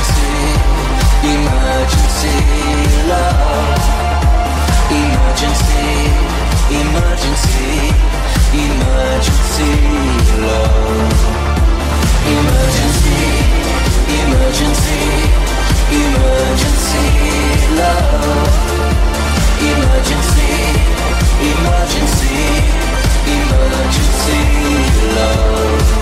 Emergency, emergency love. Emergency, emergency, emergency love. Emergency, emergency, emergency love. Emergency, emergency, emergency love.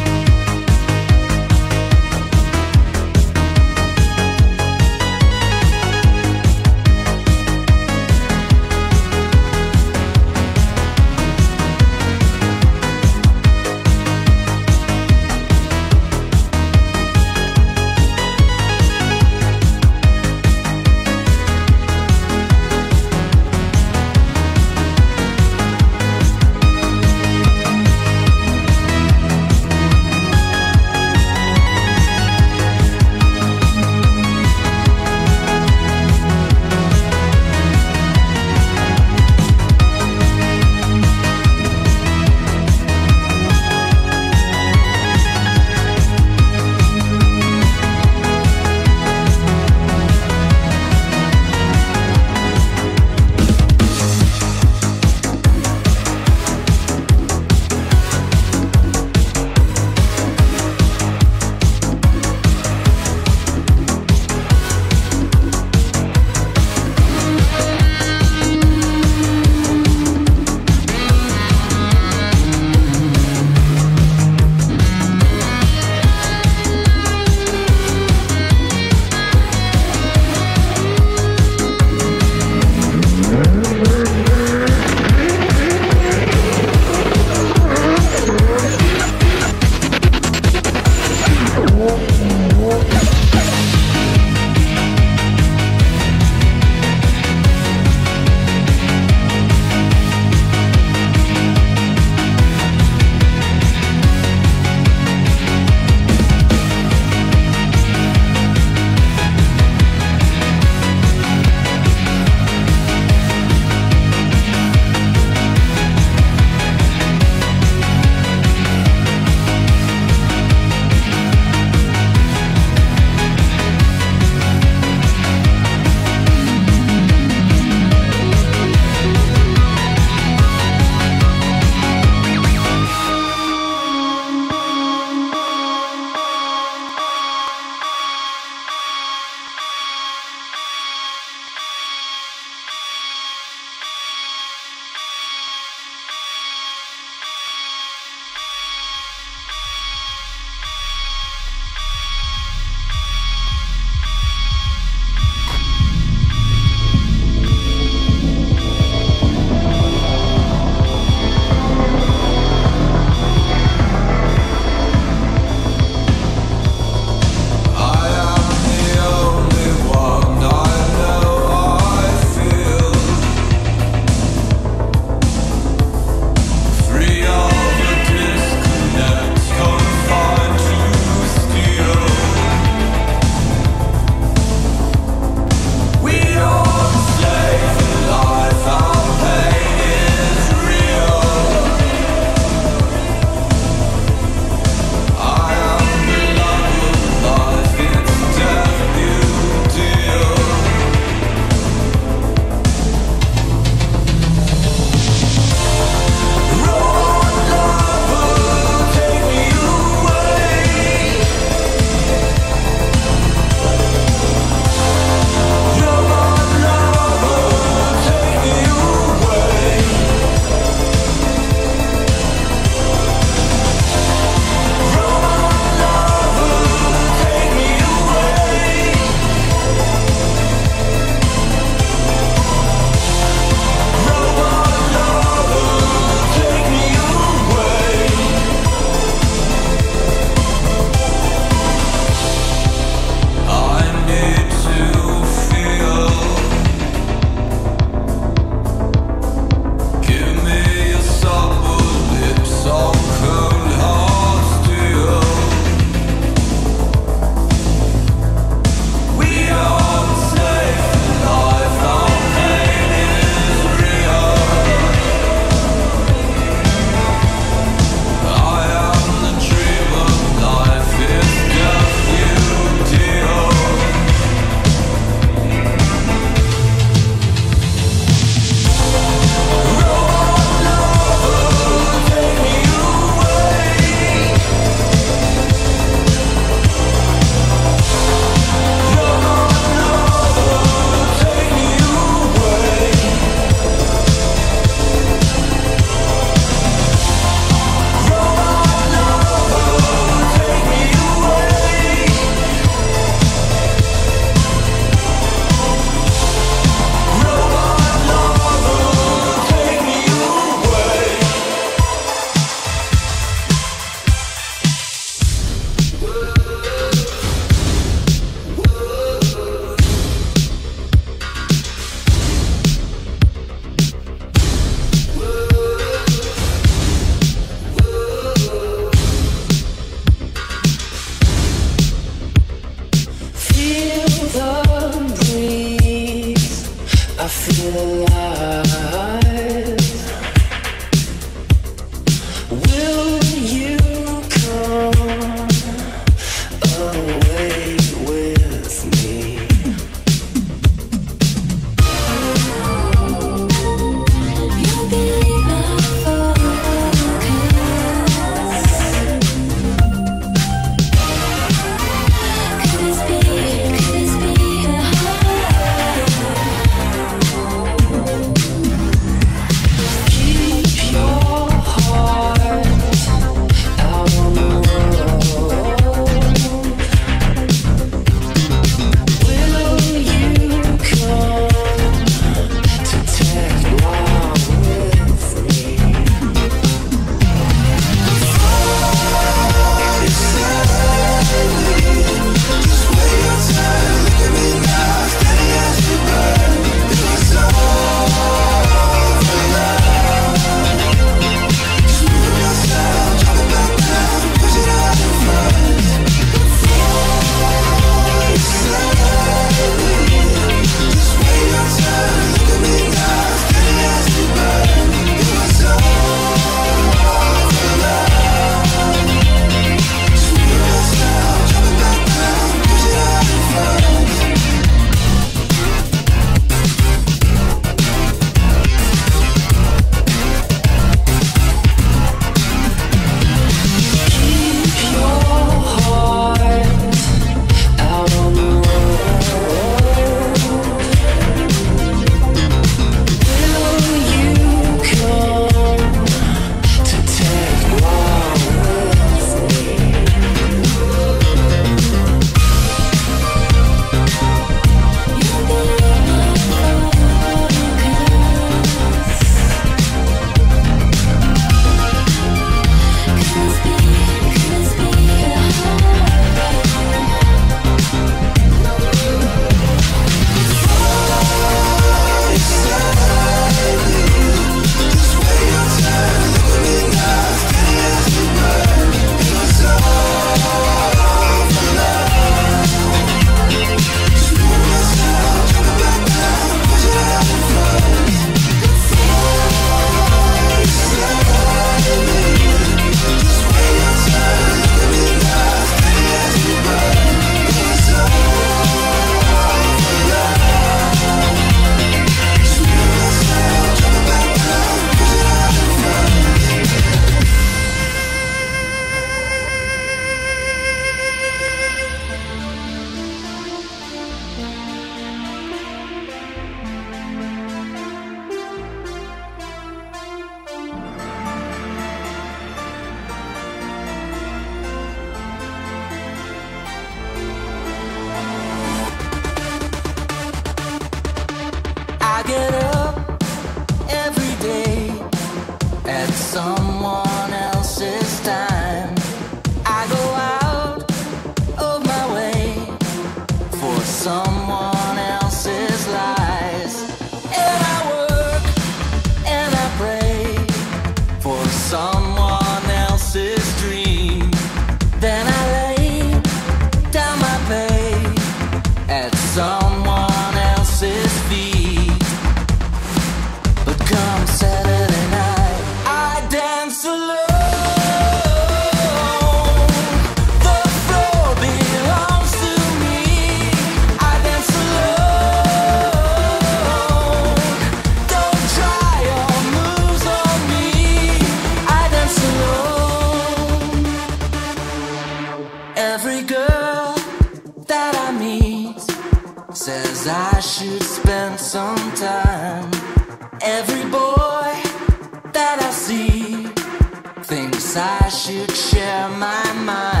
I should share my mind.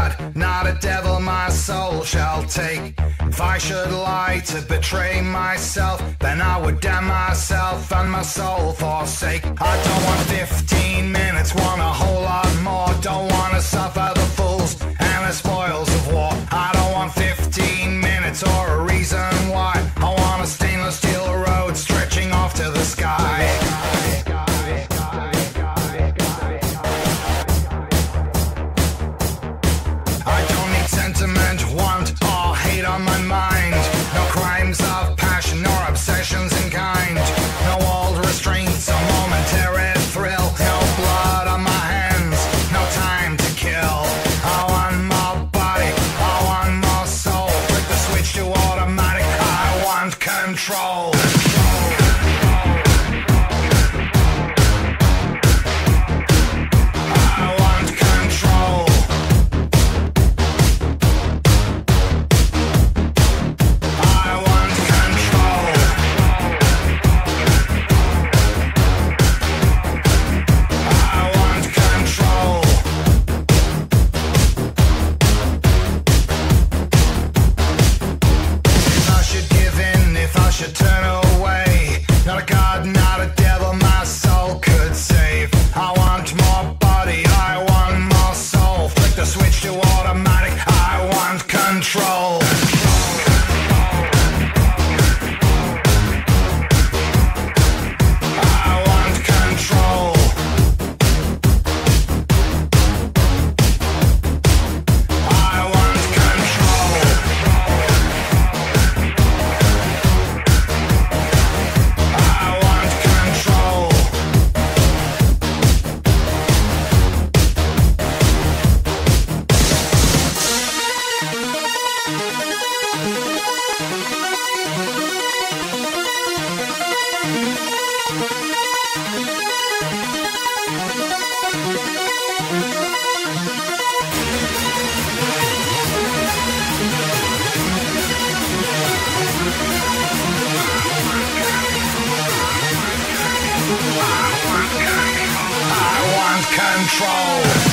God, not a devil, my soul shall take. If I should lie to betray myself, then I would damn myself and my soul forsake. I don't want 15 minutes, want a whole lot more. Don't wanna suffer the fools and the spoils of war. I don't want 15 minutes or a reason why. I want a stainless steel road stretching off to the sky. Control.